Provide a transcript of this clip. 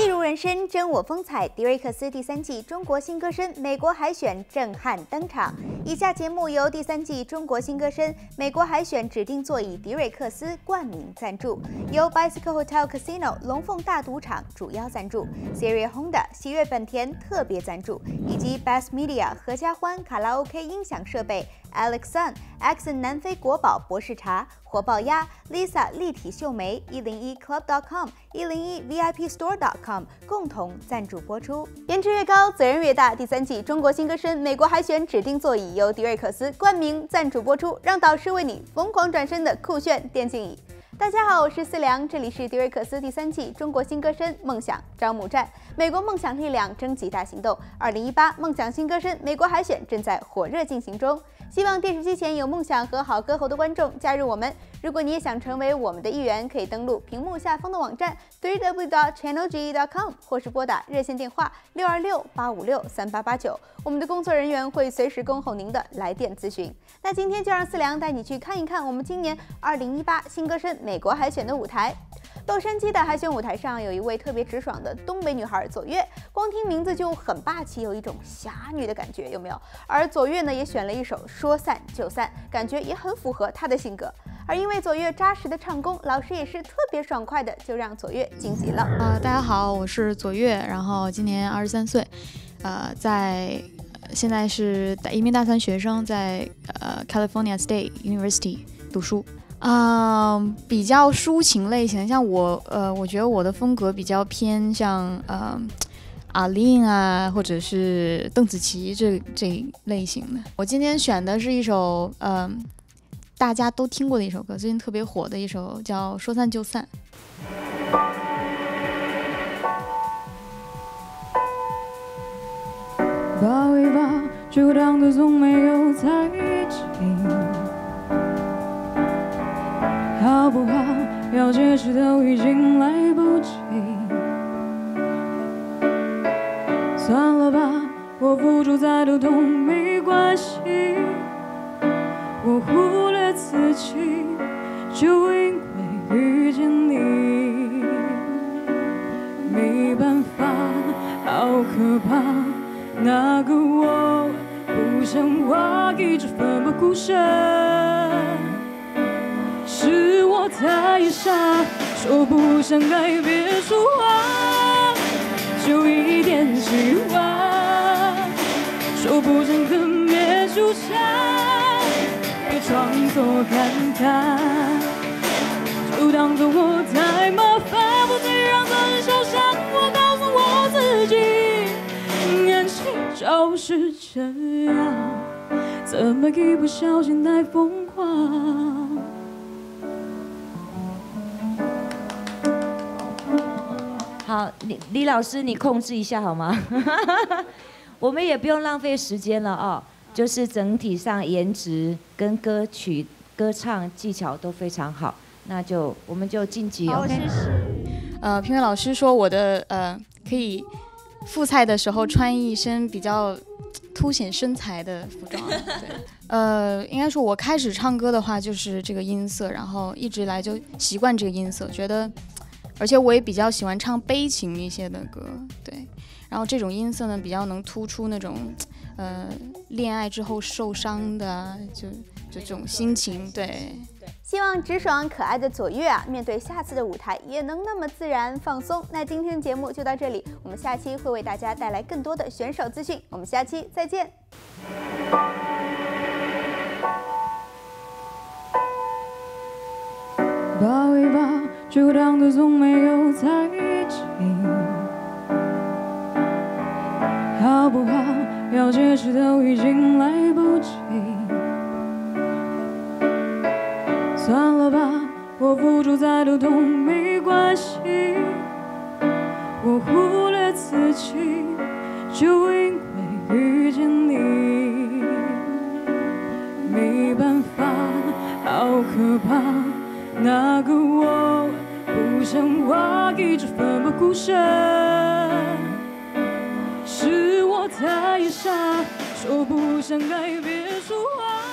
戏如人生，真我风采。迪瑞克斯第三季中国新歌声美国海选震撼登场。以下节目由第三季中国新歌声美国海选指定座椅迪瑞克斯冠名赞助，由 Bicycle Hotel Casino 龙凤大赌场主要赞助，Siri Honda 喜悦本田特别赞助，以及 Best Media 合家欢卡拉 OK 音响设备。Alex Sun、Accent 南非国宝博士茶、火爆鸭、Lisa 立体秀眉、一零一 Club.com、一零一 VIP Store.com 共同赞助播出。颜值越高，责任越大。第三季中国新歌声美国海选指定座椅由迪瑞克斯冠名赞助播出，让导师为你疯狂转身的酷炫电竞椅。大家好，我是思良，这里是迪瑞克斯第三季中国新歌声梦想招募站，美国梦想力量征集大行动，二零一八梦想新歌声美国海选正在火热进行中。希望电视机前有梦想和好歌喉的观众加入我们。如果你也想成为我们的一员，可以登录屏幕下方的网站 www.channelg.com，或是拨打热线电话六二六八五六三八八九，我们的工作人员会随时恭候您的来电咨询。那今天就让思良带你去看一看我们今年二零一八新歌声美国海选的舞台。洛杉矶的海选舞台上有一位特别直爽的东北女孩左月，光听名字就很霸气，有一种侠女的感觉，有没有？而左月呢，也选了一首《说散就散》，感觉也很符合她的性格。而因为左月扎实的唱功，老师也是特别爽快的，就让左月晋级了。啊，大家好，我是左月，然后今年二十三岁，呃，在现在是一名大三学生，在呃 California State University 读书。嗯，比较抒情类型，像我，呃，我觉得我的风格比较偏向，呃，阿令啊，或者是邓紫棋这这类型的。我今天选的是一首，嗯，大家都听过的一首歌，最近特别火的一首，叫《说散就散》。抱一抱，就当作从没有在一起。要解释都已经来不及。算了吧，我付出再多都没关系。我忽略自己，就因为遇见你。没办法，好可怕，那个我不像话，一直奋不顾身。是太傻，说不想爱别说话，就一点希望。说不想跟灭出场，别装作看他，就当作我太麻烦，不再让自己受伤。我告诉我自己，年轻就是这样，怎么一不小心太疯狂？好，李李老师，你控制一下好吗？我们也不用浪费时间了哦，就是整体上颜值跟歌曲歌唱技巧都非常好，那就我们就晋级。好，谢谢。呃，评委老师说我的呃可以复赛的时候穿一身比较凸显身材的服装。对，呃，应该说我开始唱歌的话就是这个音色，然后一直来就习惯这个音色，觉得。而且我也比较喜欢唱悲情一些的歌，对，然后这种音色呢，比较能突出那种，呃，恋爱之后受伤的，就就这种心情，对。希望直爽可爱的左月啊，面对下次的舞台也能那么自然放松。那今天的节目就到这里，我们下期会为大家带来更多的选手资讯，我们下期再见。就当作从没有在一起，好不好？要解释都已经来不及。算了吧，我付出再多都没关系。我忽略自己，就因为遇见你。没办法，好可怕，那个我。不像话，一直奋不顾身，是我太傻，说不想改变说话。